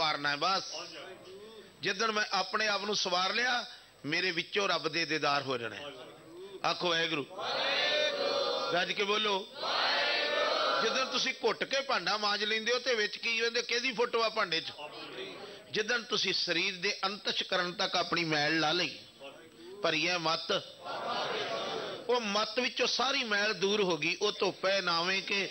ਸਵਾਰਨਾ ਹੈ, ਬਸ। ਜਿੱਦਣ ਮੈਂ ਆਪਣੇ ਆਪ ਨੂੰ ਸਵਾਰ ਲਿਆ, ਮੇਰੇ ਵਿੱਚੋਂ ਰੱਬ ਦੇ ਦੀਦਾਰ ਹੋ ਜਾਣਾ। ਆਖੋ, ਵਾਹਿਗੁਰੂ। ਗੱਜ ਕੇ ਬੋਲੋ। ਜਦੋਂ ਤੁਸੀਂ ਘੁੱਟ ਕੇ ਭਾਂਡਾ ਮਾਂਜ ਲੈਂਦੇ ਹੋ ਤੇ ਵਿੱਚ ਕੀ ਹੁੰਦੇ ਕਿਹਦੀ ਫੋਟੋ ਆ ਭਾਂਡੇ 'ਚ? ਜਦੋਂ ਤੁਸੀਂ ਸਰੀਰ ਦੇ ਅੰਤਸ਼ ਕਰਨ ਤੱਕ ਆਪਣੀ ਮੈਲ ਲਾ ਲਈ, ਭਰੀਏ ਮਤ, ਉਹ ਮਤ ਵਿੱਚੋਂ ਸਾਰੀ ਮੈਲ ਦੂਰ ਹੋ ਗਈ, ਉਹ ਧੁੱਪੇ ਨਾਵੇਂ ਕਿ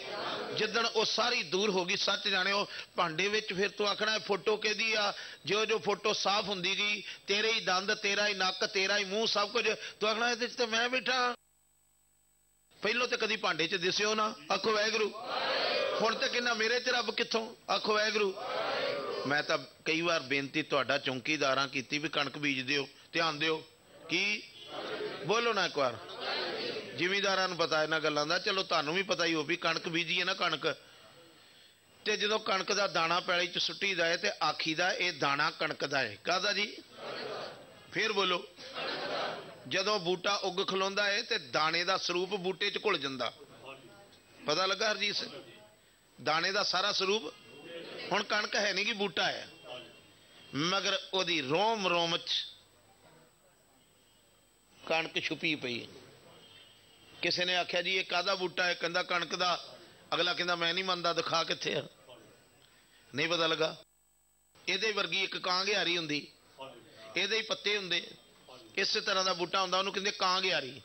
ਜਿੱਦਣ ਉਹ ਸਾਰੀ ਦੂਰ ਹੋ ਗਈ, ਸੱਚ ਜਾਣਿਓ, ਭਾਂਡੇ ਵਿੱਚ ਫਿਰ ਤੂੰ ਆਖਣਾ ਫੋਟੋ ਕਿਹਦੀ ਆ? ਜਿਉਂ ਜੋ ਫੋਟੋ ਸਾਫ਼ ਹੁੰਦੀ ਗਈ ਤੇਰੇ ਹੀ ਦੰਦ, ਤੇਰਾ ਹੀ ਨੱਕ, ਤੇਰਾ ਹੀ ਮੂੰਹ, ਸਭ ਕੁਝ। ਤੂੰ ਆਖਣਾ, ਇਹਦੇ 'ਚ ਤੇ ਮੈਂ ਬੈਠਾ। ਪਹਿਲੋਂ ਤੇ ਕਦੀ ਭਾਂਡੇ 'ਚ ਦਿਸਿਓ ਨਾ। ਆਖੋ, ਵਾਹਿਗੁਰੂ। ਹੁਣ ਤੇ ਕਿੰਨਾ ਮੇਰੇ 'ਚ ਰੱਬ ਕਿੱਥੋਂ? ਆਖੋ, ਵਾਹਿਗੁਰੂ। ਮੈਂ ਤਾਂ ਕਈ ਵਾਰ ਬੇਨਤੀ ਤੁਹਾਡਾ ਚੌਂਕੀਦਾਰਾਂ ਕੀਤੀ ਵੀ ਕਣਕ ਬੀਜ ਦਿਓ ਧਿਆਨ ਦਿਓ। ਕੀ? ਬੋਲੋ ਨਾ ਇੱਕ ਵਾਰ। ਜ਼ਿਮੀਦਾਰਾਂ ਨੂੰ ਪਤਾ ਇਹਨਾਂ ਗੱਲਾਂ ਦਾ, ਚਲੋ ਤੁਹਾਨੂੰ ਵੀ ਪਤਾ ਹੀ ਹੋ ਵੀ ਕਣਕ ਬੀਜੀਏ ਨਾ ਕਣਕ। ਤੇ ਜਦੋਂ ਕਣਕ ਦਾ ਦਾਣਾ ਪੈਲੀ 'ਚ ਸੁੱਟੀਦਾ ਹੈ ਤੇ ਆਖੀਦਾ ਇਹ ਦਾਣਾ ਕਣਕ ਦਾ ਹੈ ਕਾਹਦਾ ਜੀ? ਫੇਰ ਬੋਲੋ। ਜਦੋਂ ਬੂਟਾ ਉੱਗ ਖਲੋਂਦਾ ਹੈ ਤੇ ਦਾਣੇ ਦਾ ਸਰੂਪ ਬੂਟੇ 'ਚ ਘੁਲ ਜਾਂਦਾ। ਪਤਾ ਲੱਗਾ ਹਰਜੀਤ ਸਿੰਘ? ਦਾਣੇ ਦਾ ਸਾਰਾ ਸਰੂਪ? ਹੁਣ ਕਣਕ ਹੈ ਨਹੀਂ ਕਿ ਬੂਟਾ ਹੈ। ਮਗਰ ਉਹਦੀ ਰੋਮ ਰੋਮ 'ਚ ਕਣਕ ਛੁਪੀ ਪਈ ਹੈ। ਕਿਸੇ ਨੇ ਆਖਿਆ ਜੀ, ਇਹ ਕਾਦਾ ਬੂਟਾ ਹੈ? ਕਹਿੰਦਾ ਕਣਕ ਦਾ। ਅਗਲਾ ਕਹਿੰਦਾ, ਮੈਂ ਨਹੀਂ ਮੰਨਦਾ, ਦਿਖਾ ਕਿੱਥੇ ਆ? ਨਹੀਂ ਪਤਾ ਲੱਗਾ। ਇਹਦੇ ਵਰਗੀ ਇੱਕ ਕਾਂਗਿਆਰੀ ਹੁੰਦੀ। ਇਹਦੇ ਹੀ ਪੱਤੇ ਹੁੰਦੇ। ਇਸੇ ਤਰ੍ਹਾਂ ਦਾ ਬੂਟਾ ਹੁੰਦਾ, ਉਹਨੂੰ ਕਹਿੰਦੇ ਕਾਂਗਿਆਰੀ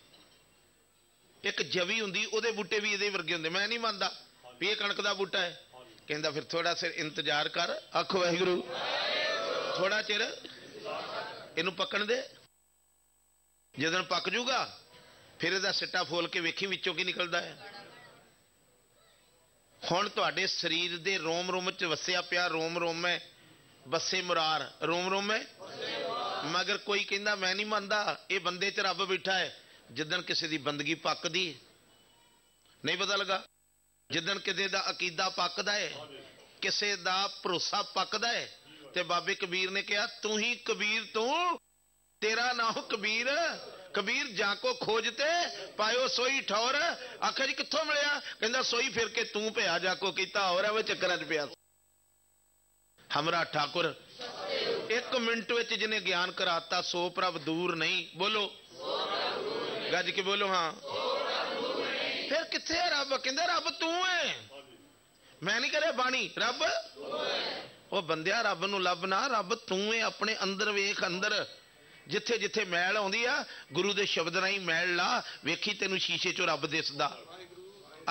ਇੱਕ ਜਵੀ ਹੁੰਦੀ, ਉਹਦੇ ਬੂਟੇ ਵੀ ਇਹਦੇ ਵਰਗੇ ਹੁੰਦੇ। ਮੈਂ ਨਹੀਂ ਮੰਨਦਾ ਵੀ ਇਹ ਕਣਕ ਦਾ ਬੂਟਾ ਹੈ। ਕਹਿੰਦਾ, ਫਿਰ ਥੋੜਾ ਸਿਰ ਇੰਤਜ਼ਾਰ ਕਰ। ਆਖੋ ਵਾਹਿਗੁਰੂ ਥੋੜਾ ਚਿਰ ਇਹਨੂੰ ਪੱਕਣ ਦੇ। ਜਦੋਂ ਪੱਕ ਜੂਗਾ ਫਿਰ ਇਹਦਾ ਸਿੱਟਾ ਫੋਲ ਕੇ ਵੇਖੀ ਵਿੱਚੋਂ ਕੀ ਨਿਕਲਦਾ ਹੈ? ਹੁਣ ਤੁਹਾਡੇ ਸਰੀਰ ਦੇ ਰੋਮ ਰੋਮ ਚ ਵਸਿਆ ਪਿਆ, ਰੋਮ ਰੋਮ ਹੈ ਵਸੇ ਮੁਰਾਰ। ਰੋਮ ਰੋਮ ਹੈ? ਮਗਰ ਕੋਈ ਕਹਿੰਦਾ, ਮੈਂ ਨਹੀਂ ਮੰਨਦਾ, ਇਹ ਬੰਦੇ 'ਚ ਰੱਬ ਬੈਠਾ ਹੈ। ਜਿੱਦਣ ਕਿਸੇ ਦੀ ਬੰਦਗੀ ਪੱਕਦੀ ਨਹੀਂ ਪਤਾ ਲੱਗਾ? ਜਿੱਦਣ ਕਿਸੇ ਦਾ ਅਕੀਦਾ ਪੱਕਦਾ ਹੈ, ਕਿਸੇ ਦਾ ਭਰੋਸਾ ਪੱਕਦਾ ਹੈ, ਤੇ ਬਾਬੇ ਕਬੀਰ ਨੇ ਕਿਹਾ, ਤੂੰ ਹੀ ਕਬੀਰ ਤੂੰ, ਤੇਰਾ ਨਾਮ ਕਬੀਰ। ਕਬੀਰ ਜਾਂ ਕੋ ਖੋਜਤੇ ਪਾਇਓ ਸੋਈ ਠੌਰ। ਆਖਿਆ ਜੀ, ਕਿੱਥੋਂ ਮਿਲਿਆ? ਕਹਿੰਦਾ, ਸੋਈ ਫਿਰ ਕੇ ਤੂੰ ਭਿਆ ਜਾ ਕੋ ਕੀਤਾ ਹੋਰ ਐਵੇਂ ਚੱਕਰਾਂ 'ਚ ਪਿਆ। ਹਮਰਾ ਠਾਕੁਰ, ਇੱਕ ਮਿੰਟ ਵਿੱਚ ਜਿਹਨੇ ਗਿਆਨ ਕਰਾਤਾ, ਸੋ ਪ੍ਰਭ ਦੂਰ ਨਹੀਂ। ਬੋਲੋ। ਗੱਜ ਕੇ ਬੋਲੋ, ਹਾਂ। ਫਿਰ ਕਿੱਥੇ ਹੈ ਰੱਬ? ਕਹਿੰਦਾ, ਰੱਬ ਤੂੰ ਹੈ ਮੈਂ ਨਹੀਂ ਕਰਿਆ ਬਾਣੀ। ਰੱਬ? ਉਹ ਬੰਦਿਆ, ਰੱਬ ਨੂੰ ਲੱਭ ਨਾ। ਰੱਬ ਤੂੰ ਹੈ ਆਪਣੇ ਅੰਦਰ ਵੇਖ, ਅੰਦਰ। ਜਿੱਥੇ ਜਿੱਥੇ ਮੈਲ ਆਉਂਦੀ ਆ, ਗੁਰੂ ਦੇ ਸ਼ਬਦ ਰਾਹੀਂ ਮੈਲ ਲਾ, ਵੇਖੀ ਤੈਨੂੰ ਸ਼ੀਸ਼ੇ 'ਚੋਂ ਰੱਬ ਦਿਸਦਾ।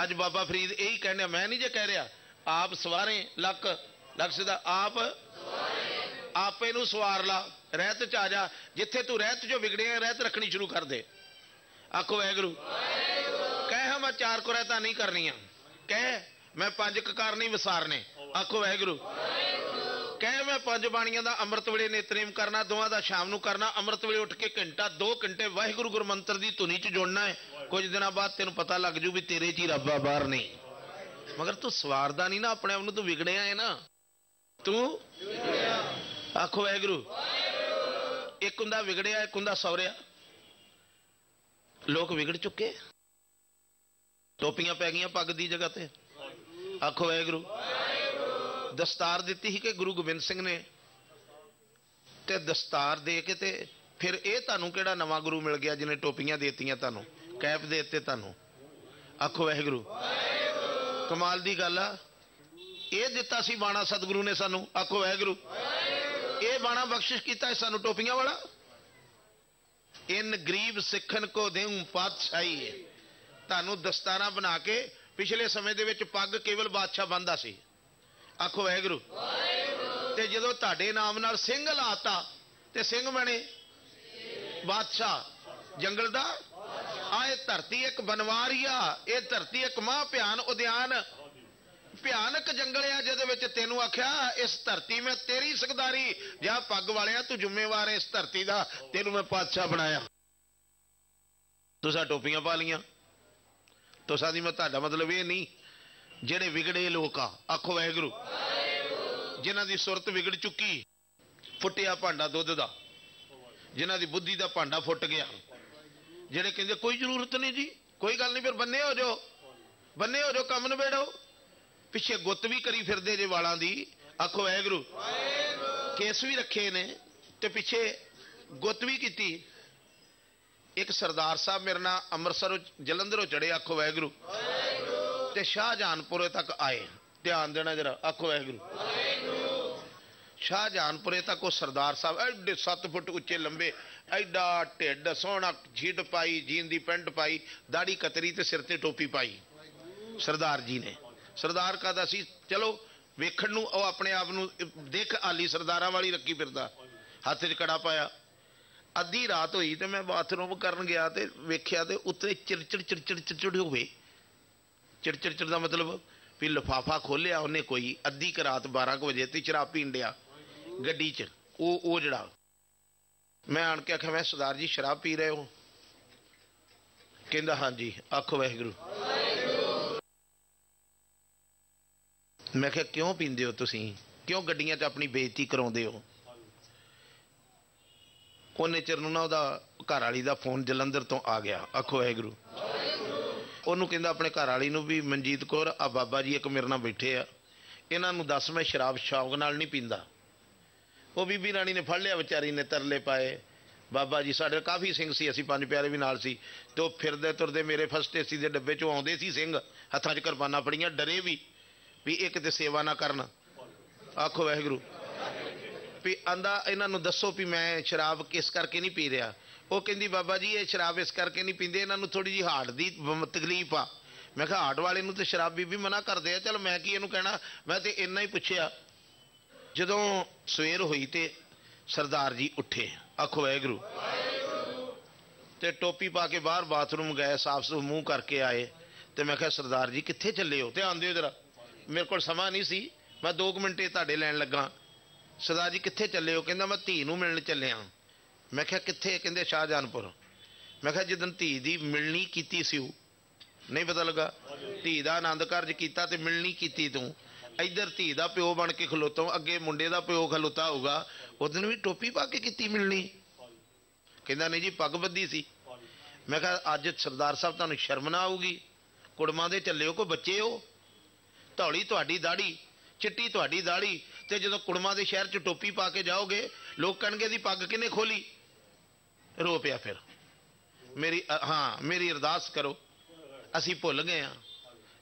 ਅੱਜ ਬਾਬਾ ਫਰੀਦ ਇਹੀ ਕਹਿੰਦਾ ਮੈਂ ਨਹੀਂ ਜੇ ਕਹਿ ਰਿਹਾ, ਆਪ ਸਵਾਰੇ, ਲੱਕ ਲੱਕ ਸਿੱਧਾ, ਆਪ ਆਪੇ ਨੂੰ ਸਵਾਰ ਲਾ, ਰਹਿਤ ਚ ਆ ਜਾ, ਜਿੱਥੇ ਤੂੰ ਰਹਿਤ ਜੋ ਵਿਗੜਿਆ, ਰਹਿਤ ਰੱਖਣੀ ਸ਼ੁਰੂ ਕਰ ਦੇ। ਆਖੋ, ਵਾਹਿਗੁਰੂ, ਕਹਿ ਹਾਂ ਮੈਂ ਚਾਰ ਕੁਰੈਤਾਂ ਨਹੀਂ ਕਰਨੀਆਂ, ਕਹਿ ਮੈਂ ਪੰਜ ਕਕਾਰ ਨਹੀਂ ਵਿਸਾਰਨੇ। ਆਖੋ, ਵਾਹਿਗੁਰੂ ਮੈਂ ਪੰਜ ਬਾਣੀਆਂ ਦਾ ਅੰਮ੍ਰਿਤ ਵੇਲੇ ਨਿਤਨੇਮ ਕਰਨਾ ਦੋਵਾਂ ਦਾ ਸ਼ਾਮ ਨੂੰ ਕਰਨਾ, ਅੰਮ੍ਰਿਤ ਵੇਲੇ ਉੱਠ ਕੇ ਘੰਟਾ 2 ਘੰਟੇ ਵਾਹਿਗੁਰੂ ਗੁਰਮੰਤਰ ਦੀ ਧੁਨੀ 'ਚ ਜੁੜਨਾ ਹੈ। ਕੁਝ ਦਿਨਾਂ ਬਾਅਦ ਤੈਨੂੰ ਪਤਾ ਲੱਗ ਜੂ ਵੀ ਤੇਰੇ 'ਚ ਹੀ ਰੱਬ ਬਾਹਰ ਨਹੀਂ। ਮਗਰ ਤੂੰ ਸਵਾਰਦਾ ਨਹੀਂ ਨਾ, ਆਪਣੇ ਆਪ ਨੂੰ ਤੂੰ ਵਿਗੜਿਆ ਹੈ ਨਾ। ਤੂੰ ਆਖੋ ਵਾਹਿਗੁਰੂ, ਇੱਕ ਹੁੰਦਾ ਵਿਗੜਿਆ, ਇੱਕ ਹੁੰਦਾ ਸੌਰਿਆ। ਲੋਕ ਵਿਗੜ ਚੁੱਕੇ ਟੋਪੀਆਂ ਪੈ ਗਈਆਂ ਪੱਗ ਦੀ ਜਗ੍ਹਾ ਤੇ। ਆਖੋ ਵਾਹਿਗੁਰੂ ਦਸਤਾਰ ਦਿੱਤੀ ਸੀ ਕਿ ਗੁਰੂ ਗੋਬਿੰਦ ਸਿੰਘ ਨੇ ਤੇ ਦਸਤਾਰ ਦੇ ਕੇ ਤੇ ਫਿਰ ਇਹ ਤੁਹਾਨੂੰ ਕਿਹੜਾ ਨਵਾਂ ਗੁਰੂ ਮਿਲ ਗਿਆ ਜਿਹਨੇ ਟੋਪੀਆਂ ਦੇਤੀਆਂ ਤੁਹਾਨੂੰ, ਕੈਪ ਦੇ ਦਿੱਤੇ ਤੁਹਾਨੂੰ? ਆਖੋ ਵਾਹਿਗੁਰੂ। ਕਮਾਲ ਦੀ ਗੱਲ ਆ। ਇਹ ਦਿੱਤਾ ਸੀ ਬਾਣਾ ਸਤਿਗੁਰੂ ਨੇ ਸਾਨੂੰ, ਆਖੋ ਵਾਹਿਗੁਰੂ। ਇਹ ਬਾਣਾ ਬਖਸ਼ਿਸ਼ ਕੀਤਾ ਹੈ ਸਾਨੂੰ ਟੋਪੀਆਂ ਵਾਲਾ। ਇਨ ਗਰੀਬ ਸਿੱਖਣ ਕੋ ਦੇਉ ਪਾਤਸ਼ਾਹੀ ਤੁਹਾਨੂੰ ਦਸਤਾਰਾਂ ਬਣਾ ਕੇ ਪਿਛਲੇ ਸਮੇਂ ਦੇ ਵਿੱਚ ਪੱਗ ਕੇਵਲ ਬਾਦਸ਼ਾਹ ਬੰਦਾ ਸੀ। ਆਖੋ ਵਾਹਿਗੁਰੂ। ਤੇ ਜਦੋਂ ਤੁਹਾਡੇ ਨਾਮ ਨਾਲ ਸਿੰਘ ਲਾਤਾ, ਤੇ ਸਿੰਘ ਬਣੇ? ਬਾਦਸ਼ਾਹ। ਜੰਗਲ ਦਾ? ਆ ਇਹ ਧਰਤੀ ਇੱਕ ਬਨਵਾਰੀਆ, ਇਹ ਧਰਤੀ ਇੱਕ ਮਹਾ ਭਿਆਨ ਉਦਿਆਨ। ਭਿਆਨਕ ਜੰਗਲ ਆ ਜਿਹਦੇ ਵਿੱਚ ਤੈਨੂੰ ਆਖਿਆ, ਇਸ ਧਰਤੀ ਮੈਂ ਤੇਰੀ ਸਗਦਾਰੀ। ਜਾਂ ਪੱਗ ਵਾਲਿਆ, ਤੂੰ ਜ਼ਿੰਮੇਵਾਰ ਹੈ ਇਸ ਧਰਤੀ ਦਾ। ਤੈਨੂੰ ਮੈਂ ਪਾਤਸ਼ਾਹ ਬਣਾਇਆ। ਤੁਸੀਂ ਟੋਪੀਆਂ ਪਾ ਲੀਆਂ ਤੁਸਾਂ ਦੀ ਮੈਂ ਤੁਹਾਡਾ ਮਤਲਬ ਇਹ ਨਹੀਂ ਜਿਹੜੇ ਵਿਗੜੇ ਲੋਕ ਆਖੋ ਵਾਹਿਗੁਰੂ। ਜਿਨ੍ਹਾਂ ਦੀ ਸੁਰਤ ਵਿਗੜ ਚੁੱਕੀ, ਫੁੱਟਿਆ ਭਾਂਡਾ ਦੁੱਧ ਦਾ। ਜਿਨ੍ਹਾਂ ਦੀ ਬੁੱਧੀ ਦਾ ਭਾਂਡਾ ਫੁੱਟ ਗਿਆ। ਜਿਹੜੇ ਕਹਿੰਦੇ, ਕੋਈ ਜ਼ਰੂਰਤ ਨਹੀਂ ਜੀ, ਕੋਈ ਗੱਲ ਨਹੀਂ, ਫਿਰ ਬੰਨੇ ਹੋ ਜਾਓ। ਬੰਨੇ ਹੋ ਜਾਓ, ਕੰਮ ਨਿਬੇੜੋ। ਪਿੱਛੇ ਗੁੱਤ ਵੀ ਕਰੀ ਫਿਰਦੇ ਜੇ ਵਾਲਾਂ ਦੀ, ਆਖੋ ਵਾਹਿਗੁਰੂ। ਕੇਸ ਵੀ ਰੱਖੇ ਨੇ ਤੇ ਪਿੱਛੇ ਗੁੱਤ ਵੀ ਕੀਤੀ। ਇੱਕ ਸਰਦਾਰ ਸਾਹਿਬ ਮੇਰੇ ਨਾਲ ਅੰਮ੍ਰਿਤਸਰੋਂ, ਜਲੰਧਰੋਂ ਚੜੇ ਆਖੋ ਵਾਹਿਗੁਰੂ। ਤੇ ਸ਼ਾਹਜਹਾਨਪੁਰੇ ਤੱਕ ਆਏ ਧਿਆਨ ਦੇਣਾ ਜਰਾ, ਆਖੋ ਵਾਹਿਗੁਰੂ। ਸ਼ਾਹਜਹਾਨਪੁਰੇ ਤੱਕ ਉਹ ਸਰਦਾਰ ਸਾਹਿਬ ਐਡੇ 7 ਫੁੱਟ ਉੱਚੇ ਲੰਬੇ, ਐਡਾ ਢਿੱਡ, ਸੋਹਣਾ ਛੀਟ ਪਾਈ, ਜੀਨ ਦੀ ਪੈਂਟ ਪਾਈ ਦਾੜੀ ਕਤਰੀ ਤੇ ਸਿਰ ਤੇ ਟੋਪੀ ਪਾਈ। ਸਰਦਾਰ ਜੀ ਨੇ। ਸਰਦਾਰ ਕਹਦਾ ਸੀ? ਚਲੋ, ਵੇਖਣ ਨੂੰ ਉਹ ਆਪਣੇ ਆਪ ਨੂੰ, ਦੇਖ ਆਲੀ ਸਰਦਾਰਾਂ ਵਾਲੀ ਰੱਖੀ ਫਿਰਦਾ। ਹੱਥ 'ਚ ਕੜਾ ਪਾਇਆ। ਅੱਧੀ ਰਾਤ ਹੋਈ ਤੇ ਮੈਂ ਬਾਥਰੂਮ ਕਰਨ ਗਿਆ ਤੇ ਵੇਖਿਆ ਤੇ ਉੱਤੇ ਚਿੜਚਿੜ ਚਿੜਚਿੜ ਚਿੜਚਿੜ ਹੋਵੇ। ਚਿੜਚਿੜ ਚਿੜ ਦਾ ਮਤਲਬ ਵੀ ਲਫਾਫਾ ਖੋਲਿਆ ਉਹਨੇ ਕੋਈ, ਅੱਧੀ ਕ ਰਾਤ 12 ਕੁ ਵਜੇ ਤੇ ਸ਼ਰਾਬ ਪੀਣ ਡਿਆ ਗੱਡੀ 'ਚ। ਉਹ ਉਹ ਜਿਹੜਾ, ਮੈਂ ਆਣ ਕੇ ਆਖਿਆ, ਮੈਂ ਸਰਦਾਰ ਜੀ, ਸ਼ਰਾਬ ਪੀ ਰਹੇ ਹੋ? ਕਹਿੰਦਾ, ਹਾਂਜੀ, ਆਖੋ ਵਾਹਿਗੁਰੂ। ਮੈਂ ਕਿਹਾ, ਕਿਉਂ ਪੀਂਦੇ ਹੋ ਤੁਸੀਂ? ਕਿਉਂ ਗੱਡੀਆਂ 'ਚ ਆਪਣੀ ਬੇਇੱਜ਼ਤੀ ਕਰਾਉਂਦੇ ਹੋ? ਉਹਨੇ ਚਿਰ ਨੂੰ ਨਾ ਉਹਦਾ ਘਰ ਵਾਲੀ ਦਾ ਫੋਨ ਜਲੰਧਰ ਤੋਂ ਆ ਗਿਆ। ਆਖੋ ਵਾਹਿਗੁਰੂ। ਉਹਨੂੰ ਕਹਿੰਦਾ ਆਪਣੇ ਘਰ ਵਾਲੀ ਨੂੰ ਵੀ, ਮਨਜੀਤ ਕੌਰ ਆ ਬਾਬਾ ਜੀ ਇੱਕ ਮੇਰੇ ਨਾਲ ਬੈਠੇ ਆ। ਇਹਨਾਂ ਨੂੰ ਦੱਸ ਮੈਂ ਸ਼ਰਾਬ ਸ਼ੌਕ ਨਾਲ ਨਹੀਂ ਪੀਂਦਾ। ਉਹ ਬੀਬੀ ਰਾਣੀ ਨੇ ਫੜ ਲਿਆ ਵਿਚਾਰੀ ਨੇ ਤਰਲੇ ਪਾਏ। ਬਾਬਾ ਜੀ ਸਾਡੇ ਕਾਫੀ ਸਿੰਘ ਸੀ, ਅਸੀਂ ਪੰਜ ਪਿਆਰੇ ਵੀ ਨਾਲ ਸੀ। ਤੇ ਉਹ ਫਿਰਦੇ ਤੁਰਦੇ ਮੇਰੇ ਫਸਟ ਏਸੀ ਦੇ ਡੱਬੇ ਚੋਂ ਆਉਂਦੇ ਸੀ ਸਿੰਘ। ਹੱਥਾਂ 'ਚ ਕਿਰਪਾਨਾਂ ਫੜੀਆਂ, ਡਰੇ ਵੀ ਵੀ ਇਹ ਕਿਤੇ ਸੇਵਾ ਨਾ ਕਰਨ। ਆਖੋ ਵਾਹਿਗੁਰੂ। ਵੀ ਆਂਦਾ ਇਹਨਾਂ ਨੂੰ ਦੱਸੋ ਵੀ ਮੈਂ ਸ਼ਰਾਬ ਕਿਸ ਕਰਕੇ ਨਹੀਂ ਪੀ ਰਿਹਾ? ਉਹ ਕਹਿੰਦੀ, ਬਾਬਾ ਜੀ, ਇਹ ਸ਼ਰਾਬ ਇਸ ਕਰਕੇ ਨਹੀਂ ਪੀਂਦੇ, ਇਹਨਾਂ ਨੂੰ ਥੋੜੀ ਜੀ ਹਾਰਟ ਦੀ ਬਮ- ਤਕਲੀਫ ਆ। ਮੈਂ ਕਿਹਾ, ਹਾਰਟ ਵਾਲੇ ਨੂੰ ਤੇ ਸ਼ਰਾਬੀ ਵੀ ਮਨਾ ਕਰਦੇ ਆ, ਚਲ ਮੈਂ ਕੀ ਇਹਨੂੰ ਕਹਿਣਾ? ਮੈਂ ਤੇ ਇੰਨਾ ਹੀ ਪੁੱਛਿਆ। ਜਦੋਂ ਸਵੇਰ ਹੋਈ ਤੇ ਸਰਦਾਰ ਜੀ ਉੱਠੇ। ਆਖੋ, ਵਾਹਿਗੁਰੂ। ਤੇ ਟੋਪੀ ਪਾ ਕੇ ਬਾਹਰ ਬਾਥਰੂਮ ਗਏ, ਸਾਫ਼ ਸੁਥਰਾ ਮੂੰਹ ਕਰਕੇ ਆਏ। ਤੇ ਮੈਂ ਕਿਹਾ, ਸਰਦਾਰ ਜੀ, ਕਿੱਥੇ ਚੱਲੇ ਹੋ? ਧਿਆਨ ਦਿਓ ਜਰਾ। ਮੇਰੇ ਕੋਲ ਸਮਾਂ ਨਹੀਂ ਸੀ। ਮੈਂ 2 ਮਿੰਟੇ ਤੁਹਾਡੇ ਲੈਣ ਲੱਗਾ। ਸਰਦਾਰ ਜੀ, ਕਿੱਥੇ ਚੱਲੇ ਹੋ? ਕਹਿੰਦਾ, ਮੈਂ ਧੀ ਨੂੰ ਮਿਲਣ ਚੱਲਿਆ। ਮੈਂ ਕਿਹਾ, ਕਿੱਥੇ? ਕਹਿੰਦੇ, ਸ਼ਾਹਜਹਾਨਪੁਰ। ਮੈਂ ਕਿਹਾ ਜਦੋਂ ਧੀ ਦੀ ਮਿਲਣੀ ਕੀਤੀ ਸੀ ਉਹ। ਨਹੀਂ ਪਤਾ ਲੱਗਾ। ਧੀ ਦਾ ਆਨੰਦ ਕਾਰਜ ਕੀਤਾ ਤੇ ਮਿਲਣੀ ਕੀਤੀ ਤੂੰ। ਇੱਧਰ ਧੀ ਦਾ ਪਿਓ ਬਣ ਕੇ ਖਲੋਤਾ, ਅੱਗੇ ਮੁੰਡੇ ਦਾ ਪਿਓ ਖਲੋਤਾ ਹੋਊਗਾ। ਉਦੋਂ ਵੀ ਟੋਪੀ ਪਾ ਕੇ ਕੀਤੀ ਮਿਲਣੀ। ਕਹਿੰਦਾ, ਨਹੀਂ ਜੀ, ਪੱਗ ਬੱਧੀ ਸੀ। ਮੈਂ ਕਿਹਾ, ਅੱਜ ਸਰਦਾਰ ਸਾਹਿਬ ਤੁਹਾਨੂੰ ਸ਼ਰਮ ਨਾ ਆਊਗੀ? ਕੁੜਮਾਂ ਦੇ ਚੱਲੇ ਹੋ ਕੋ ਬੱਚੇ ਹੋ? ਧੌਲੀ ਤੁਹਾਡੀ ਦਾੜੀ, ਚਿੱਟੀ ਤੁਹਾਡੀ ਦਾੜੀ, ਤੇ ਜਦੋਂ ਕੁੜਮਾਂ ਦੇ ਸ਼ਹਿਰ 'ਚ ਟੋਪੀ ਪਾ ਕੇ ਜਾਓਗੇ, ਲੋਕ ਕਹਿਣਗੇ ਦੀ ਪੱਗ ਕਿਨੇ ਖੋਲੀ? ਰੋ ਪਿਆ ਫਿਰ। ਮੇਰੀ ਹਾਂ, ਮੇਰੀ ਅਰਦਾਸ ਕਰੋ। ਅਸੀਂ ਭੁੱਲ ਗਏ ਆ।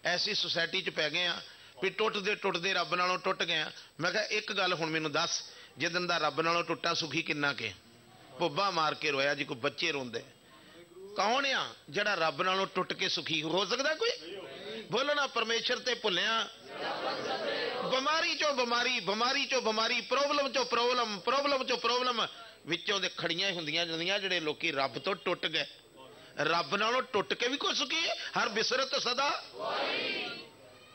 ਐਸੀ ਸੁਸਾਇਟੀ 'ਚ ਪੈ ਗਏ ਆ ਵੀ ਟੁੱਟਦੇ ਟੁੱਟਦੇ ਰੱਬ ਨਾਲੋਂ ਟੁੱਟ ਗਏ ਆ। ਮੈਂ ਕਿਹਾ, ਇੱਕ ਗੱਲ ਹੁਣ ਮੈਨੂੰ ਦੱਸ ਜਿੱਦਨ ਦਾ ਰੱਬ ਨਾਲੋਂ ਟੁੱਟਾ ਸੁਖੀ ਕਿੰਨਾ ਕੇ ਭੁੱਬਾ ਮਾਰ ਕੇ ਰੋਇਆ ਜੀ, ਕੋਈ ਬੱਚੇ ਰੋਂਦੇ। ਕੌਣ ਆ ਜਿਹੜਾ ਰੱਬ ਨਾਲੋਂ ਟੁੱਟ ਕੇ ਸੁਖੀ ਹੋ? ਸਕਦਾ ਕੋਈ? ਬੋਲੋ ਨਾ, ਪਰਮੇਸ਼ਰ ਤੇ ਭੁੱਲਿਆ ਬਿਮਾਰੀ ਚੋਂ ਬਿਮਾਰੀ ਬਿਮਾਰੀ ਚੋਂ ਬਿਮਾਰੀ, ਪ੍ਰੋਬਲਮ ਚੋਂ ਪ੍ਰੋਬਲਮ ਪ੍ਰੋਬਲਮ ਚੋਂ ਪ੍ਰੋਬਲਮ ਵਿੱਚੋਂ ਦੇ ਖੜੀਆਂ ਹੁੰਦੀਆਂ ਜਾਂਦੀਆਂ ਜਿਹੜੇ ਲੋਕੀ ਰੱਬ ਤੋਂ ਟੁੱਟ ਗਏ। ਰੱਬ ਨਾਲੋਂ ਟੁੱਟ ਕੇ ਵੀ ਕੋਈ ਸੁਖੀ ਹਰ ਬਿਸਰਤ ਸਦਾ।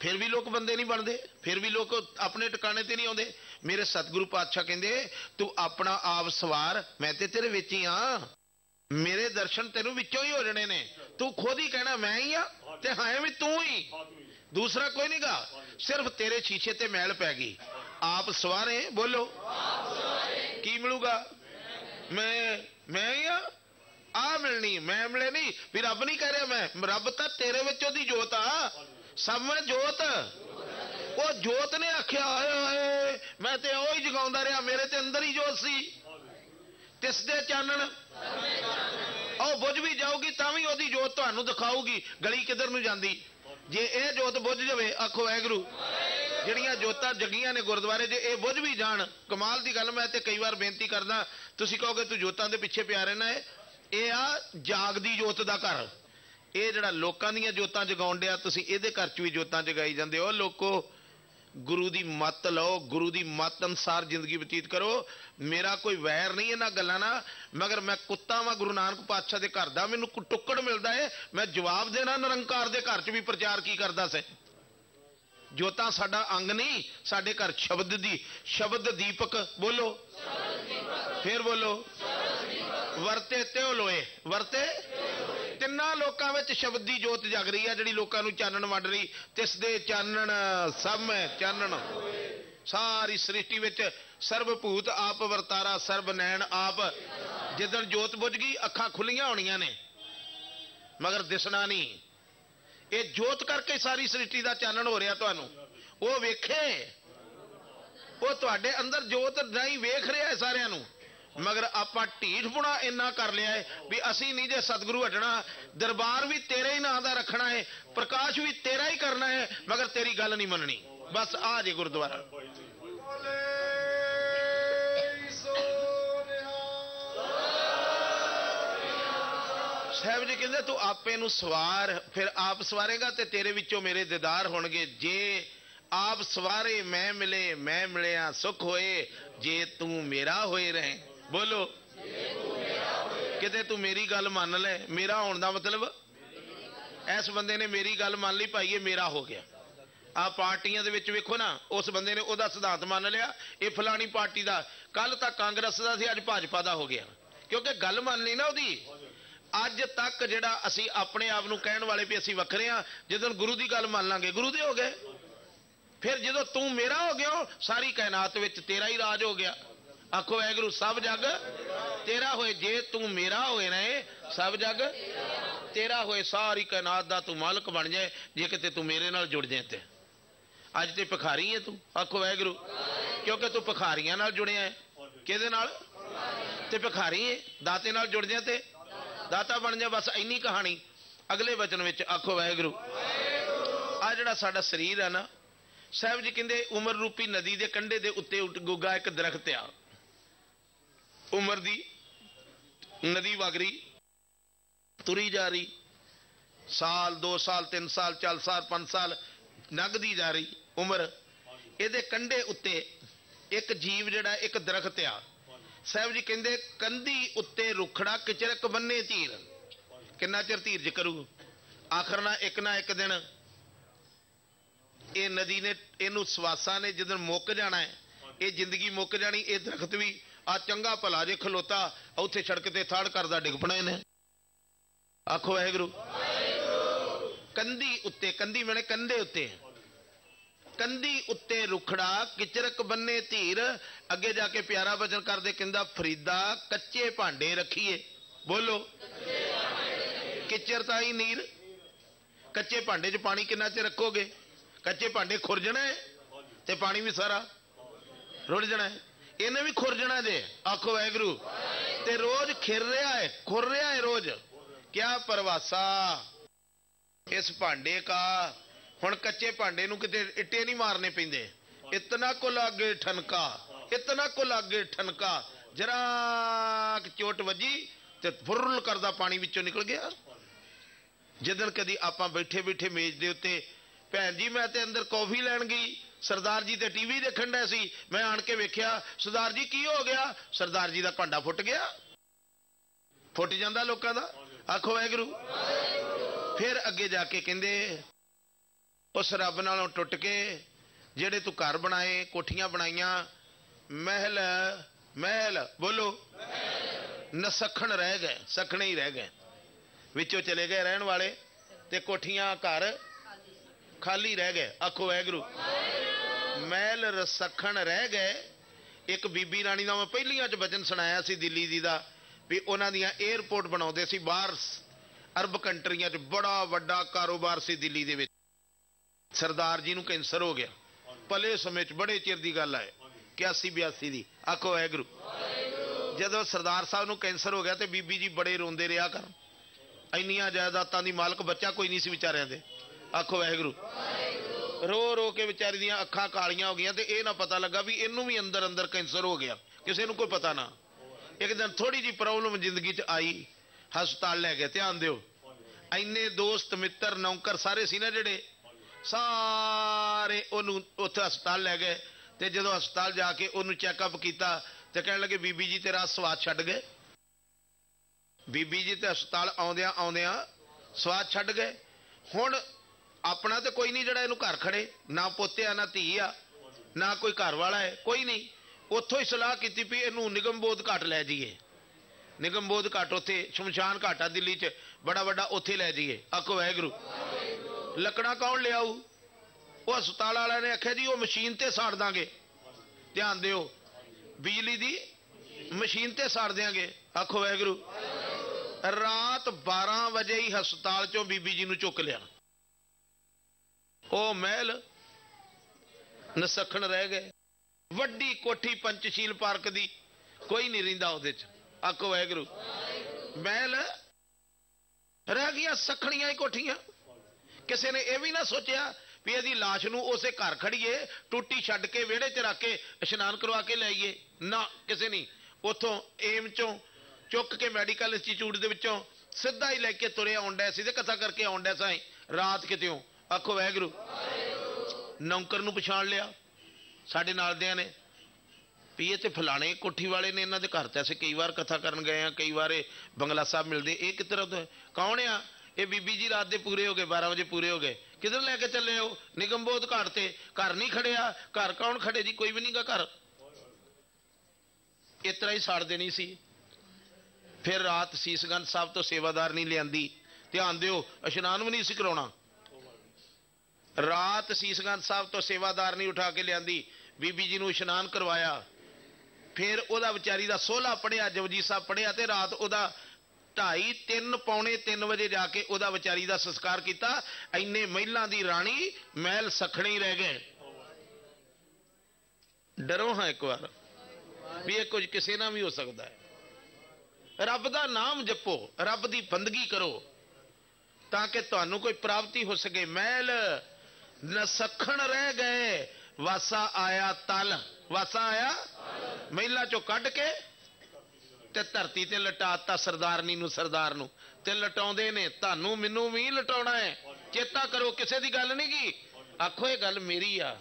ਫਿਰ ਵੀ ਲੋਕ ਬੰਦੇ ਨਹੀਂ ਬਣਦੇ, ਫਿਰ ਵੀ ਲੋਕ ਆਪਣੇ ਟਿਕਾਣੇ ਤੇ ਨਹੀਂ ਆਉਂਦੇ। ਮੇਰੇ ਸਤਿਗੁਰੂ ਪਾਤਸ਼ਾਹ ਕਹਿੰਦੇ, ਤੂੰ ਆਪਣਾ ਆਪ ਸਵਾਰ, ਮੈਂ ਤੇ ਤੇਰੇ ਵਿੱਚ ਹੀ ਆ ਮੇਰੇ ਦਰਸ਼ਨ ਤੈਨੂੰ ਵਿੱਚੋਂ ਹੀ ਹੋ ਜਾਣੇ ਨੇ। ਤੂੰ ਖੁਦ ਹੀ ਕਹਿਣਾ, ਮੈਂ ਹੀ ਆ ਤੇ ਹਾਂ ਵੀ ਤੂੰ ਹੀ। ਦੂਸਰਾ ਕੋਈ ਨਹੀਂਗਾ ਸਿਰਫ ਤੇਰੇ ਸ਼ੀਸ਼ੇ ਤੇ ਮੈਲ ਪੈ ਗਈ ਆਪ ਸਵਾਰੇ ਬੋਲੋ ਕੀ ਮਿਲੂਗਾ ਮੈਂ ਮੈਂ ਹੀ ਆ ਆ ਮਿਲਣੀ ਮੈਂ ਮਿਲੇ ਨਹੀਂ ਵੀ ਰੱਬ ਨਹੀਂ ਕਹਿ ਰਿਹਾ ਮੈਂ ਰੱਬ ਤਾਂ ਤੇਰੇ ਵਿੱਚ ਉਹਦੀ ਜੋਤ ਆ ਸਭ ਵਿੱਚ ਜੋਤ ਉਹ ਜੋਤ ਨੇ ਆਖਿਆ ਹਾਏ ਹਾਏ ਮੈਂ ਤੇ ਉਹ ਹੀ ਜਗਾਉਂਦਾ ਰਿਹਾ। ਮੇਰੇ ਤੇ ਅੰਦਰ ਹੀ ਜੋਤ ਸੀ। ਤਿਸ ਦੇ ਚਾਨਣ। ਉਹ ਬੁੱਝ ਵੀ ਜਾਊਗੀ, ਤਾਂ ਵੀ ਉਹਦੀ ਜੋਤ ਤੁਹਾਨੂੰ ਦਿਖਾਊਗੀ। ਗਲੀ ਕਿੱਧਰ ਨੂੰ ਜਾਂਦੀ? ਜੇ ਇਹ ਜੋਤ ਬੁੱਝ ਜਾਵੇ, ਆਖੋ ਵਾਹਿਗੁਰੂ, ਜਿਹੜੀਆਂ ਜੋਤਾਂ ਜਗੀਆਂ ਨੇ ਗੁਰਦੁਆਰੇ, ਜੇ ਇਹ ਬੁੱਝ ਵੀ ਜਾਣ, ਕਮਾਲ ਦੀ ਗੱਲ ਮੈਂ ਤੇ ਕਈ ਵਾਰ ਬੇਨਤੀ ਕਰਦਾ, ਤੁਸੀਂ ਕਹੋਗੇ ਤੂੰ ਜੋਤਾਂ ਦੇ ਪਿੱਛੇ ਪਿਆ ਰਹਿਣਾ ਹੈ ਇਹ ਆ ਜਾਗਦੀ ਜੋਤ ਦਾ ਘਰ। ਇਹ ਜਿਹੜਾ ਲੋਕਾਂ ਦੀਆਂ ਜੋਤਾਂ ਜਗਾਉਣ ਡਿਆ, ਤੁਸੀਂ ਇਹਦੇ ਘਰ 'ਚ ਵੀ ਜੋਤਾਂ ਜਗਾਈ ਜਾਂਦੇ ਹੋ। ਲੋਕੋ ਗੁਰੂ ਦੀ ਮੱਤ ਲਓ ਗੁਰੂ ਦੀ ਮੱਤ ਅਨਸਾਰ ਜ਼ਿੰਦਗੀ ਬਤੀਤ ਕਰੋ। ਮੇਰਾ ਕੋਈ ਵੈਰ ਨਹੀਂ ਇਹਨਾਂ ਗੱਲਾਂ ਨਾਲ ਮਗਰ ਮੈਂ ਕੁੱਤਾ ਵਾਂ ਗੁਰੂ ਨਾਨਕ ਪਾਤਸ਼ਾਹ ਦੇ ਘਰ ਦਾ ਮੈਨੂੰ ਟੁੱਕੜ ਮਿਲਦਾ ਏ। ਮੈਂ ਜਵਾਬ ਦੇਣਾ ਨਿਰੰਕਾਰ ਦੇ ਘਰ 'ਚ ਵੀ ਪ੍ਰਚਾਰ ਕੀ ਕਰਦਾ ਸੇ? ਜੋਤਾਂ ਸਾਡਾ ਅੰਗ ਨਹੀਂ ਸਾਡੇ ਘਰ ਸ਼ਬਦ ਦੀ ਸ਼ਬਦ ਦੀਪਕ ਬੋਲੋ। ਫੇਰ ਬੋਲੋ। ਵਰਤੇ ਤਿਉ ਲੋਏ ਵਰਤੇ ਤਿੰਨਾਂ ਲੋਕਾਂ ਵਿੱਚ ਸ਼ਬਦੀ ਜੋਤ ਜਗ ਰਹੀ ਹੈ ਜਿਹੜੀ ਲੋਕਾਂ ਨੂੰ ਚਾਨਣ ਵੰਡ ਰਹੀ। ਤਿਸ ਦੇ ਚਾਨਣ ਸਭ ਮੈਂ ਚਾਨਣ। ਸਾਰੀ ਸ੍ਰਿਸ਼ਟੀ ਵਿੱਚ ਸਰਬ ਭੂਤ ਆਪ ਵਰਤਾਰਾ, ਸਰਬ ਨੈਣ ਆਪ। ਜਿੱਦਣ ਜੋਤ ਬੁੱਝ ਗਈ, ਅੱਖਾਂ ਖੁੱਲੀਆਂ ਹੋਣੀਆਂ ਨੇ। ਮਗਰ ਦਿਸਣਾ ਨਹੀਂ। ਇਹ ਜੋਤ ਕਰਕੇ ਸਾਰੀ ਸ੍ਰਿਸ਼ਟੀ ਦਾ ਚਾਨਣ ਹੋ ਰਿਹਾ ਤੁਹਾਨੂੰ। ਉਹ ਵੇਖੇ। ਉਹ ਤੁਹਾਡੇ ਅੰਦਰ ਜੋਤ ਨਹੀਂ ਵੇਖ ਰਿਹਾ ਹੈ ਸਾਰਿਆਂ ਨੂੰ। ਮਗਰ ਆਪਾਂ ਢੀਠਪੁਣਾ ਇੰਨਾ ਕਰ ਲਿਆ ਹੈ ਵੀ ਅਸੀਂ ਨਹੀਂ ਜੇ ਸਤਿਗੁਰੂ ਹਟਣਾ ਦਰਬਾਰ ਵੀ ਤੇਰੇ ਹੀ ਨਾਂ ਦਾ ਰੱਖਣਾ ਹੈ ਪ੍ਰਕਾਸ਼ ਵੀ ਤੇਰਾ ਹੀ ਕਰਨਾ ਹੈ ਮਗਰ ਤੇਰੀ ਗੱਲ ਨਹੀਂ ਮੰਨਣੀ। ਬਸ ਆ ਜੇ ਗੁਰਦੁਆਰਾ। ਸਾਹਿਬ ਜੀ ਕਹਿੰਦੇ, ਤੂੰ ਆਪੇ ਨੂੰ ਸਵਾਰ, ਫਿਰ ਆਪ ਸਵਾਰੇਗਾ ਤੇ ਤੇਰੇ ਵਿੱਚੋਂ ਮੇਰੇ ਦੀਦਾਰ ਹੋਣਗੇ। ਜੇ ਆਪ ਸਵਾਰੇ, ਮੈਂ ਮਿਲੇ, ਮੈਂ ਮਿਲਿਆ, ਸੁਖ ਹੋਏ, ਜੇ ਤੂੰ ਮੇਰਾ ਹੋਏ ਰਹੇ। ਬੋਲੋ। ਕਿਤੇ ਤੂੰ ਮੇਰੀ ਗੱਲ ਮੰਨ ਲੈ, ਮੇਰਾ ਹੋਣ ਦਾ ਮਤਲਬ? ਇਸ ਬੰਦੇ ਨੇ ਮੇਰੀ ਗੱਲ ਮੰਨ ਲਈ, ਭਾਈ ਇਹ ਮੇਰਾ ਹੋ ਗਿਆ। ਆ ਪਾਰਟੀਆਂ ਦੇ ਵਿੱਚ ਵੇਖੋ ਨਾ, ਉਸ ਬੰਦੇ ਨੇ ਉਹਦਾ ਸਿਧਾਂਤ ਮੰਨ ਲਿਆ, ਇਹ ਫਲਾਣੀ ਪਾਰਟੀ ਦਾ। ਕੱਲ ਤੱਕ ਕਾਂਗਰਸ ਦਾ ਸੀ, ਅੱਜ ਭਾਜਪਾ ਦਾ ਹੋ ਗਿਆ। ਕਿਉਂਕਿ ਗੱਲ ਮੰਨ ਲਈ ਨਾ ਉਹਦੀ। ਅੱਜ ਤੱਕ ਜਿਹੜਾ ਅਸੀਂ ਆਪਣੇ ਆਪ ਨੂੰ ਕਹਿਣ ਵਾਲੇ ਵੀ ਅਸੀਂ ਵੱਖਰੇ ਆ ਜਦੋਂ ਗੁਰੂ ਦੀ ਗੱਲ ਮੰਨ ਲਾਂਗੇ, ਗੁਰੂ ਦੇ ਹੋ ਗਏ। ਫਿਰ ਜਦੋਂ ਤੂੰ ਮੇਰਾ ਹੋ ਗਿਆ, ਸਾਰੀ ਕਾਇਨਾਤ ਵਿੱਚ ਤੇਰਾ ਹੀ ਰਾਜ ਹੋ ਗਿਆ। ਆਖੋ ਐਗਰੂ ਸਭ ਜਗ ਤੇਰਾ ਹੋਏ, ਜੇ ਤੂੰ ਮੇਰਾ ਹੋਏ ਰਹੇ ਸਭ ਜਗ ਤੇਰਾ ਹੋਏ, ਸਾਰੀ ਕਾਇਨਾਤ ਦਾ ਤੂੰ ਮਾਲਕ ਬਣ ਜਾਏ, ਜੇ ਕਿਤੇ ਤੂੰ ਮੇਰੇ ਨਾਲ ਜੁੜ ਜਾਏ ਤੇ। ਅੱਜ ਤੇ ਭਿਖਾਰੀ ਹੈ ਤੂੰ, ਆਖੋ ਐਗਰੂ ਕਿਉਂਕਿ ਤੂੰ ਭਿਖਾਰੀਆਂ ਨਾਲ ਜੁੜਿਆ ਹੈ ਕਿਹਦੇ ਨਾਲ? ਤੇ ਭਿਖਾਰੀ ਹੈ ਦਾਤੇ ਨਾਲ ਜੁੜ ਜਾਏ ਤੇ। ਦਾਤਾ ਬਣ ਜਾ, ਬਸ ਇੰਨੀ ਕਹਾਣੀ। ਅਗਲੇ ਵਚਨ ਵਿੱਚ ਆਖੋ ਵਾਹਿਗੁਰੂ ਆ ਜਿਹੜਾ ਸਾਡਾ ਸਰੀਰ ਹੈ ਨਾ, ਸਾਹਿਬ ਜੀ ਕਹਿੰਦੇ, ਉਮਰ ਰੂਪੀ ਨਦੀ ਦੇ ਕੰਢੇ ਦੇ ਉੱਤੇ ਉੱਟ ਗੁੱਗਾ ਇੱਕ ਦਰਖਤ ਆ। ਉਮਰ ਦੀ, ਨਦੀ ਵਗ ਰਹੀ ਤੁਰੀ ਜਾ ਰਹੀ, ਸਾਲ 2 ਸਾਲ 3 ਸਾਲ 4 ਸਾਲ 5 ਸਾਲ ਲੰਘਦੀ ਜਾ ਰਹੀ ਉਮਰ। ਇਹਦੇ ਕੰਢੇ ਉੱਤੇ ਇੱਕ ਜੀਵ ਜਿਹੜਾ, ਇੱਕ ਦਰਖਤ ਆ। ਸਾਹਿਬ ਜੀ ਕਹਿੰਦੇ, ਕੰਧੀ ਉੱਤੇ ਰੁਖੜਾ ਕਿਚਰਕ ਬੰਨੇ ਧੀਰ ਕਿੰਨਾ ਚਿਰ ਧੀਰਜ ਕਰੂ ਆਖਰ ਨਾ ਇੱਕ ਨਾ ਇੱਕ ਦਿਨ ਇਹ ਨਦੀ ਨੇ, ਇਹਨੂੰ ਸਵਾਸਾਂ ਨੇ ਜਦੋਂ ਮੁੱਕ ਜਾਣਾ ਹੈ, ਇਹ ਜ਼ਿੰਦਗੀ ਮੁੱਕ ਜਾਣੀ, ਇਹ ਦਰਖਤ ਵੀ ਆ ਚੰਗਾ ਭਲਾ ਜੇ ਖਲੋਤਾ, ਉੱਥੇ ਸੜਕ ਤੇ ਥਾੜ ਕਰਦਾ ਡਿੱਗ ਪਣਾ ਇਹਨੇ ਆਖੋ ਵਾਹਿਗੁਰੂ। ਕੰਧੀ ਉੱਤੇ, ਕੰਧੀ ਮਣੇ ਕੰਧੇ ਉੱਤੇ। ਕੰਧੀ ਉੱਤੇ ਰੁਖੜਾ, ਕਿਚਰਕ ਬੰਨੇ ਧੀਰ। ਅੱਗੇ ਜਾ ਕੇ ਪਿਆਰਾ ਵਚਨ ਕਰਦੇ ਕਹਿੰਦਾ, ਫਰੀਦਾ ਕੱਚੇ ਭਾਂਡੇ ਰੱਖੀਏ। ਬੋਲੋ। ਕਿਚਰ ਤਾਂ ਹੀ ਨੀਰ। ਕੱਚੇ ਭਾਂਡੇ 'ਚ ਪਾਣੀ ਕਿੰਨਾ ਚਿਰ ਰੱਖੋਗੇ? ਕੱਚੇ ਭਾਂਡੇ ਖੁਰਜਣਾ ਤੇ ਪਾਣੀ ਵੀ ਸਾਰਾ ਰੁੜ ਜਾਣਾ। ਹੈ ਇਹਨੇ ਵੀ ਖੁਰਜਣਾ ਜੇ। ਆਖੋ ਵੈਗਰੂ ਤੇ ਰੋਜ਼ ਖਿਰ ਰਿਹਾ ਹੈ ਖੁਰ ਰਿਹਾ ਹੈ ਰੋਜ਼। ਕਿਆ ਪਰਵਾਸਾ। ਇਸ ਭਾਂਡੇ ਕਾ, ਹੁਣ ਕੱਚੇ ਭਾਂਡੇ ਨੂੰ ਕਿਤੇ ਇੱਟੇ ਨਹੀਂ ਮਾਰਨੇ ਪੈਂਦੇ। ਇਤਨਾ ਕੋ ਲਾਗੇ ਠਨਕਾ, ਇਤਨਾ ਕੋ ਲਾਗੇ ਠਨਕਾ। ਜਰਾ ਚੋਟ ਵੱਜੀ ਤੇ ਫੁਰਲ ਕਰਦਾ ਪਾਣੀ ਵਿੱਚੋਂ ਨਿਕਲ ਗਿਆ। ਜਦੋਂ ਕਦੀ ਆਪਾਂ ਬੈਠੇ ਬੈਠੇ ਮੇਜ਼ ਦੇ ਉੱਤੇ, ਭੈਣ ਜੀ, ਮੈਂ ਤੇ ਅੰਦਰ ਕੌਫੀ ਲੈਣ ਗਈ। ਸਰਦਾਰ ਜੀ ਤੇ ਟੀਵੀ ਦੇਖਣ ਡਿਆ ਸੀ। ਮੈਂ ਆਣ ਕੇ ਵੇਖਿਆ, ਸਰਦਾਰ ਜੀ ਕੀ ਹੋ ਗਿਆ? ਸਰਦਾਰ ਜੀ ਦਾ ਭਾਂਡਾ ਫੁੱਟ ਗਿਆ। ਫੁੱਟ ਜਾਂਦਾ ਲੋਕਾਂ ਦਾ। ਆਖੋ ਵਾਹਿਗੁਰੂ। ਫਿਰ ਅੱਗੇ ਜਾ ਕੇ ਕਹਿੰਦੇ, ਉਸ ਰੱਬ ਨਾਲੋਂ ਟੁੱਟ ਕੇ ਜਿਹੜੇ ਤੂੰ ਘਰ ਬਣਾਏ, ਕੋਠੀਆਂ ਬਣਾਈਆਂ, ਮਹਿਲ ਮਹਿਲ, ਬੋਲੋ। ਨਸਖਣ ਰਹਿ ਗਏ, ਸਖਣੇ ਹੀ ਰਹਿ ਗਏ। ਵਿੱਚੋਂ ਚਲੇ ਗਏ ਰਹਿਣ ਵਾਲੇ ਤੇ ਕੋਠੀਆਂ, ਘਰ ਖਾਲੀ ਰਹਿ ਗਏ। ਆਖੋ ਵੈਗਰੂ ਮਹਿਲ ਰਸਖਣ ਰਹਿ ਗਏ। ਇੱਕ ਬੀਬੀ ਰਾਣੀ ਦਾ ਮੈਂ ਪਹਿਲੀਆਂ ਚ ਵਚਨ ਸੁਣਾਇਆ ਸੀ ਦਿੱਲੀ ਦੀ ਦਾ, ਵੀ ਉਹਨਾਂ ਦੀਆਂ 에ਅਰਪੋਰਟ ਬਣਾਉਂਦੇ ਸੀ ਬਾਹਰ ਅਰਬ ਕੰਟਰੀਆਂ 'ਚ ਬੜਾ ਵੱਡਾ ਕਾਰੋਬਾਰ ਸੀ ਦਿੱਲੀ ਦੇ ਵਿੱਚ। ਸਰਦਾਰ ਜੀ ਨੂੰ ਕੈਂਸਰ ਹੋ ਗਿਆ। ਪਲੇ ਸਮੇਂ 'ਚ ਬੜੇ ਚਿਰ ਦੀ ਗੱਲ ਹੈ 81 82 ਦੀ। ਆਖੋ ਵਾਹਿਗੁਰੂ। ਜਦੋਂ ਸਰਦਾਰ ਸਾਹਿਬ ਨੂੰ ਕੈਂਸਰ ਹੋ ਗਿਆ ਤੇ ਬੀਬੀ ਜੀ ਬੜੇ ਰੋਂਦੇ ਰਿਹਾ ਕਰਨ। ਇੰਨੀਆਂ ਜਾਇਦਾਦਾਂ ਦੀ ਮਾਲਕ ਬੱਚਾ ਕੋਈ ਨਹੀਂ ਸੀ ਵਿਚਾਰਿਆਂ ਦੇ। ਆਖੋ ਵਾਹਿਗੁਰੂ। ਰੋ ਰੋ ਕੇ ਵਿਚਾਰੀ ਦੀਆਂ ਅੱਖਾਂ ਕਾਲੀਆਂ ਹੋ ਗਈਆਂ ਤੇ ਇਹ ਨਾ ਪਤਾ ਲੱਗਾ ਵੀ ਇਹਨੂੰ ਵੀ ਅੰਦਰ ਅੰਦਰ ਕੈਂਸਰ ਹੋ ਗਿਆ। ਕਿਸੇ ਨੂੰ ਕੋਈ ਪਤਾ ਨਾ। ਇੱਕ ਦਿਨ ਥੋੜੀ ਜੀ ਪ੍ਰੋਬਲਮ ਜ਼ਿੰਦਗੀ 'ਚ ਆਈ, ਹਸਪਤਾਲ ਲੈ ਗਏ, ਧਿਆਨ ਦਿਓ। ਐਨੇ ਦੋਸਤ, ਮਿੱਤਰ, ਨੌਕਰ ਸਾਰੇ ਸੀ ਨਾ ਜਿਹੜੇ। ਸਾਰੇ ਉਹਨੂੰ ਉੱਥੇ ਹਸਪਤਾਲ ਲੈ ਗਏ ਤੇ ਜਦੋਂ ਹਸਪਤਾਲ ਜਾ ਕੇ ਉਹਨੂੰ ਚੈੱਕਅਪ ਕੀਤਾ ਤੇ ਕਹਿਣ ਲੱਗੇ, ਬੀਬੀ ਜੀ ਤੇਰਾ ਸਵਾਦ ਛੱਡ ਗਏ। ਬੀਬੀ ਜੀ ਤੇ ਹਸਪਤਾਲ ਆਉਂਦਿਆਂ ਆਉਂਦਿਆਂ ਸਵਾਦ ਛੱਡ ਗਏ। ਹੁਣ ਆਪਣਾ ਤੇ ਕੋਈ ਨਹੀਂ ਜਿਹੜਾ ਇਹਨੂੰ ਘਰ ਖੜੇ, ਨਾ ਪੋਤਿਆ ਨਾ ਧੀ ਆ, ਨਾ ਕੋਈ ਘਰ ਵਾਲਾ ਹੈ, ਕੋਈ ਨਹੀਂ। ਉੱਥੋਂ ਹੀ ਸਲਾਹ ਕੀਤੀ ਵੀ ਇਹਨੂੰ ਨਿਗਮ ਬੋਧ ਘਾਟ ਲੈ ਜਾਈਏ। ਨਿਗਮ ਬੋਧ ਘਾਟ ਉੱਥੇ, ਸ਼ਮਸ਼ਾਨ ਘਾਟਾ ਦਿੱਲੀ 'ਚ, ਬੜਾ ਵੱਡਾ ਉੱਥੇ ਲੈ ਜਾਈਏ। ਆਖੋ ਵਾਹਿਗੁਰੂ। ਲੱਕੜਾਂ ਕੌਣ ਲਿਆਊ? ਉਹ ਹਸਪਤਾਲ ਵਾਲਿਆਂ ਨੇ ਆਖਿਆ ਜੀ, ਉਹ ਮਸ਼ੀਨ ਤੇ ਸਾੜ ਦਾਂਗੇ। ਧਿਆਨ ਦਿਓ, ਬਿਜਲੀ ਦੀ ਮਸ਼ੀਨ ਤੇ ਸਾੜ ਦਿਆਂਗੇ। ਆਖੋ ਵਾਹਿਗੁਰੂ। ਰਾਤ 12 ਵਜੇ ਹੀ ਹਸਪਤਾਲ ਚੋਂ ਬੀਬੀ ਜੀ ਨੂੰ ਚੁੱਕ ਲਿਆ। ਉਹ ਮਹਿਲ ਨਸਖਣ ਰਹਿ ਗਏ। ਵੱਡੀ ਕੋਠੀ ਪੰਚਸ਼ੀਲ ਪਾਰਕ ਦੀ ਕੋਈ ਨਹੀਂ ਰਹਿੰਦਾ ਉਹਦੇ ਚ। ਆਖੋ ਵਾਹਿਗੁਰੂ। ਮਹਿਲ ਰਹਿ ਗਈਆਂ, ਸਖਣੀਆਂ ਹੀ ਕੋਠੀਆਂ। ਕਿਸੇ ਨੇ ਇਹ ਵੀ ਨਾ ਸੋਚਿਆ ਵੀ ਇਹਦੀ লাশ ਨੂੰ ਉਸੇ ਘਰ ਖੜੀਏ ਟੁੱਟੀ ਛੱਡ ਕੇ ਵਿਹੜੇ 'ਚ ਰੱਖ ਕੇ ਇਸ਼ਨਾਨ ਕਰਵਾ ਕੇ ਲਿਆਈਏ। ਨਾ, ਕਿਸੇ ਨਹੀਂ। ਉਥੋਂ ਏਮ ਚੋਂ ਚੁੱਕ ਕੇ ਮੈਡੀਕਲ ਇੰਸਟੀਚਿਊਟ ਦੇ ਵਿੱਚੋਂ ਸਿੱਧਾ ਹੀ ਲੈ ਕੇ ਤੁਰਿਆ ਆਉਂਦਾ ਸੀ ਤੇ ਕਥਾ ਕਰਕੇ ਆਉਂਦਾ ਸਾਂ ਰਾਤ ਕਿਤੇੋਂ ਆਖੋ ਵਾਹਿਗੁਰੂ। ਨੌਕਰ ਨੂੰ ਪਛਾਣ ਲਿਆ। ਸਾਡੇ ਨਾਲ ਦਿਆਂ ਨੇ। ਵੀ ਇਹ ਤੇ ਫਲਾਣੇ ਕੋਠੀ ਵਾਲੇ ਨੇ ਇਹਨਾਂ ਦੇ ਘਰ ਤੇ। ਅਸੀਂ ਕਈ ਵਾਰ ਕਥਾ ਕਰਨ ਗਏ ਆ ਕਈ ਵਾਰ ਬੰਗਲਾ ਸਾਹਿਬ ਮਿਲਦੇ। ਇਹ ਕਿਸ ਤੋਂ ਕੌਣ ਆ? ਇਹ ਬੀਬੀ ਜੀ ਰਾਤ ਦੇ ਪੂਰੇ ਹੋ ਗਏ 12 ਵਜੇ ਪੂਰੇ ਹੋ ਗਏ। ਕਿੱਧਰ ਲੈ ਕੇ ਚੱਲੇ ਹੋ? ਨਿਗਮਬੋਧ ਘਾਟ ਤੇ। ਘਰ ਨਹੀਂ ਖੜਿਆ। ਘਰ ਕੌਣ ਖੜੇ ਜੀ? ਕੋਈ ਵੀ ਨਹੀਂਗਾ ਘਰ। ਇਸ ਤਰ੍ਹਾਂ ਹੀ ਸਾੜ ਦੇਣੀ ਸੀ। ਫਿਰ ਰਾਤ ਸੀਸਗੰਜ ਸਾਹਿਬ ਤੋਂ ਸੇਵਾਦਾਰ ਨਹੀਂ ਲਿਆਂਦੀ। ਧਿਆਨ ਦਿਓ, ਇਸ਼ਨਾਨ ਵੀ ਨਹੀਂ ਸੀ ਕਰਾਉਣਾ। ਰਾਤ ਸੀਸਗੰਜ ਸਾਹਿਬ ਤੋਂ ਸੇਵਾਦਾਰ ਨਹੀਂ ਉਠਾ ਕੇ ਲਿਆਂਦੀ, ਬੀਬੀ ਜੀ ਨੂੰ ਇਸ਼ਨਾਨ ਕਰਵਾਇਆ। ਫਿਰ ਉਹਦਾ ਵਿਚਾਰੀ ਦਾ ਸੋਲਾ ਪੜਿਆ, ਜਪਜੀ ਸਾਹਿਬ ਪੜਿਆ ਤੇ ਰਾਤ ਉਹਦਾ 2:30 3 ਪੌਣੇ 3 ਵਜੇ ਜਾ ਕੇ ਉਹਦਾ ਵਿਚਾਰੀ ਦਾ ਸੰਸਕਾਰ ਕੀਤਾ। ਐਨੇ ਮਹਿਲਾਂ ਦੀ ਰਾਣੀ, ਮਹਿਲ ਸਖਣੀ ਰਹਿ ਗਏ। ਡਰੋ ਹਾਂ ਇੱਕ ਵਾਰ, ਵੀ ਇਹ ਕੁਝ ਕਿਸੇ ਨਾਲ ਵੀ ਹੋ ਸਕਦਾ ਹੈ। ਰੱਬ ਦਾ ਨਾਮ ਜਪੋ, ਰੱਬ ਦੀ ਬੰਦਗੀ ਕਰੋ, ਤਾਂ ਕਿ ਤੁਹਾਨੂੰ ਕੋਈ ਪ੍ਰਾਪਤੀ ਹੋ ਸਕੇ। ਮਹਿਲ ਨਸਖਣ ਰਹਿ ਗਏ, ਵਾਸਾ ਆਇਆ ਤਲ। ਵਾਸਾ ਆਇਆ ਮਹਿਲਾ ਚੋਂ ਕੱਢ ਕੇ ਤੇ ਧਰਤੀ ਤੇ ਲਟਾਤਾ ਸਰਦਾਰਨੀ ਨੂੰ, ਸਰਦਾਰ ਨੂੰ। ਤੇ ਲਟਾਉਂਦੇ ਨੇ, ਤੁਹਾਨੂੰ ਮੈਨੂੰ ਵੀ ਲਟਾਉਣਾ ਹੈ। ਚੇਤਾ ਕਰੋ, ਕਿਸੇ ਦੀ ਗੱਲ ਨਹੀਂ ਕੀ ਆਖੋ, ਇਹ ਗੱਲ ਮੇਰੀ ਆ।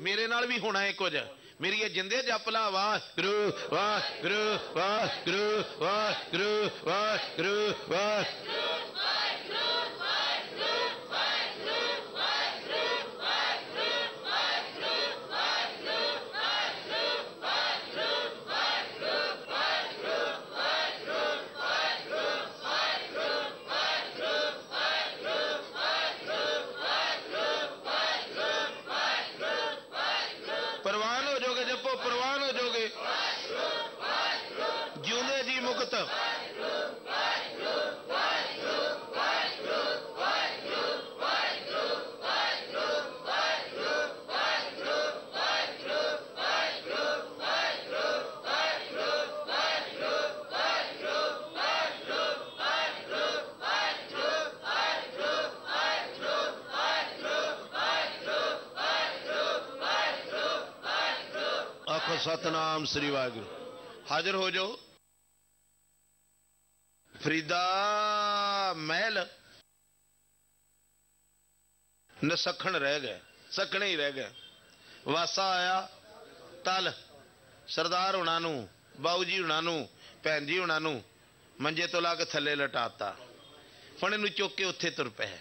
ਮੇਰੇ ਨਾਲ ਵੀ ਹੋਣਾ ਹੈ ਕੁਝ। ਮੇਰੀ ਇਹ ਜਿੰਦੇ ਜਪ ਲਾ, ਵਾਹਿਗੁਰੂ ਵਾਹਿਗੁਰੂ ਵਾਹਿਗੁਰੂ ਵਾਹਿਗੁਰੂ ਵਾਹਿਗੁਰੂ ਵਾਹਿਗੁਰੂ ਪ੍ਰਵਾਨ ਸਤਨਾਮ ਸ੍ਰੀ ਵਾਹਿਗੁਰੂ। ਹਾਜ਼ਰ ਹੋ ਜਾਓ। ਫਰੀਦਾ ਮਹਿਲ। ਨਸਖਣ ਰਹਿ ਗਏ ਸਖਣੇ ਹੀ ਰਹਿ ਗਏ ਵਾਸਾ ਆਇਆ, ਤਲ। ਸਰਦਾਰ ਹੁਣਾਂ ਨੂੰ, ਬਾਊ ਜੀ ਹੁਣਾਂ ਨੂੰ, ਭੈਣ ਜੀ ਹੁਣਾਂ ਨੂੰ ਮੰਜੇ ਤੋਂ ਲਾ ਕੇ ਥੱਲੇ ਲਟਾਤਾ। ਹੁਣ ਇਹਨੂੰ ਚੁੱਕ ਕੇ ਉੱਥੇ ਤੁਰ ਪਏ।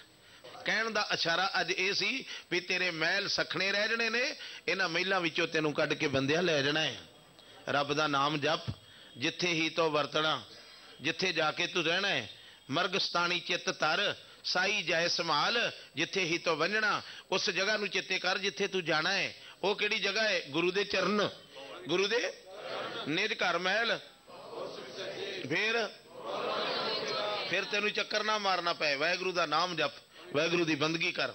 ਕਹਿਣ ਦਾ ਇਸ਼ਾਰਾ ਅੱਜ ਇਹ ਸੀ ਵੀ ਤੇਰੇ ਮਹਿਲ ਸਖਣੇ ਰਹਿ ਜਣੇ ਨੇ, ਇਹਨਾਂ ਮਹਿਲਾਂ ਵਿੱਚੋਂ ਤੈਨੂੰ ਕੱਢ ਕੇ ਬੰਦਿਆ ਲੈ ਜਾਣਾ ਹੈ। ਰੱਬ ਦਾ ਨਾਮ ਜਪ, ਜਿੱਥੇ ਹੀ ਤੋਂ ਵਰਤਣਾ, ਜਿੱਥੇ ਜਾ ਕੇ ਤੂੰ ਰਹਿਣਾ ਹੈ। ਮਰਗਸਤਾਨੀ ਚਿੱਤ ਤਰ, ਸਾਈ ਜੈ ਸੰਭਾਲ, ਜਿੱਥੇ ਹੀ ਤੋਂ ਵੰਜਣਾ ਉਸ ਜਗ੍ਹਾ ਨੂੰ ਚੇਤੇ ਕਰ ਜਿੱਥੇ ਤੂੰ ਜਾਣਾ ਹੈ। ਉਹ ਕਿਹੜੀ ਜਗ੍ਹਾ ਹੈ? ਗੁਰੂ ਦੇ ਚਰਨ। ਗੁਰੂ ਦੇ? ਨਿਜ ਘਰ ਮਹਿਲ। ਫਿਰ? ਫਿਰ ਤੈਨੂੰ ਚੱਕਰ ਨਾ ਮਾਰਨਾ ਪਏ। ਵਾਹਿਗੁਰੂ ਦਾ ਨਾਮ ਜਪ। ਵਾਹਿਗੁਰੂ ਦੀ ਬੰਦਗੀ ਕਰ।